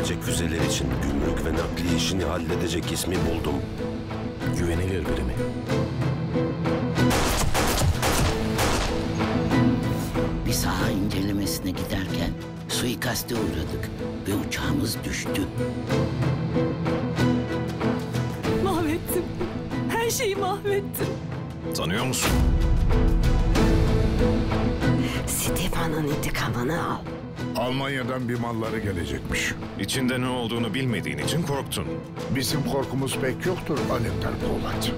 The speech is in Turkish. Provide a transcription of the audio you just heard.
gelecek füzeler için gümrük ve nakliye işini halledecek ismi buldum. Güvenilir biri mi? Bir saha incelemesine giderken suikaste uğradık ve uçağımız düştü. Mahvettim. Her şeyi mahvettim. Tanıyor musun? Stefan'ın intikamını al. Almanya'dan bir malları gelecekmiş. İçinde ne olduğunu bilmediğin için korktun. Bizim korkumuz pek yoktur Alemdar Polat.